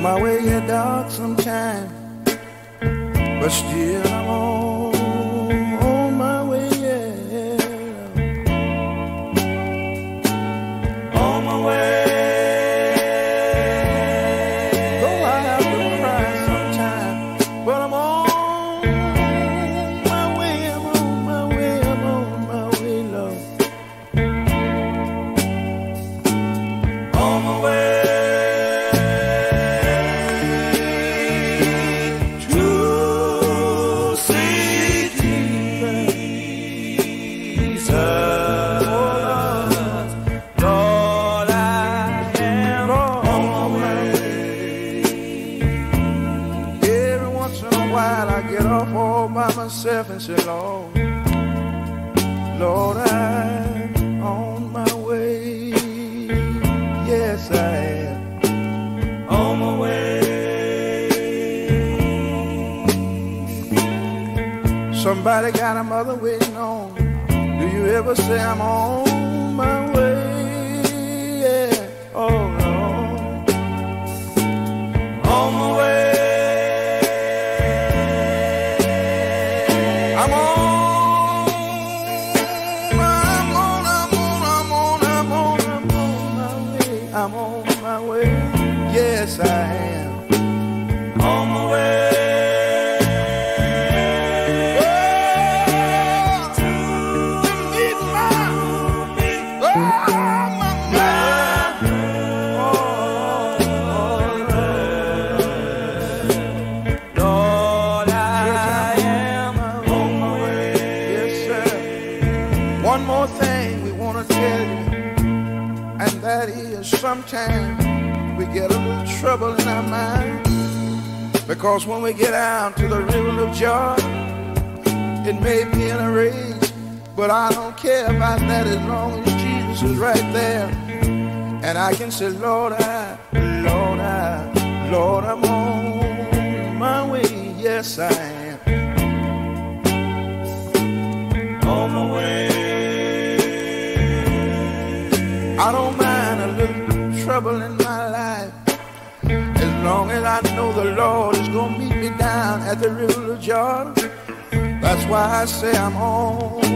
my way get dark sometimes, but still I'm on, myself and say, Lord, Lord, I'm on my way. Yes, I am on my way. Somebody got a mother waiting on. Do you ever say I'm on my way? Yes, I am. And that is sometimes we get a little trouble in our mind because when we get out to the river of Jordan, it may be in a rage, but I don't care about that as long as Jesus is right there. And I can say, Lord, I, Lord, I, Lord, I'm on my way. Yes, I am. I don't mind a little trouble in my life. As long as I know the Lord is going to meet me down at the river of Jordan. That's why I say I'm on